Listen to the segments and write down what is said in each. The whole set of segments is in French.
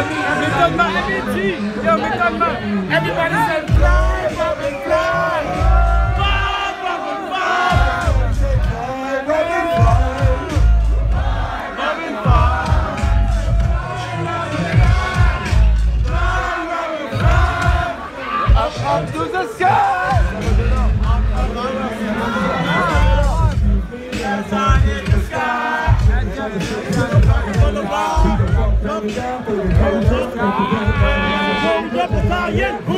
MET. Yo, Metal Man. Everybody say fly, fly. To the sky. Yeah.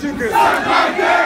Çünkü. Sarp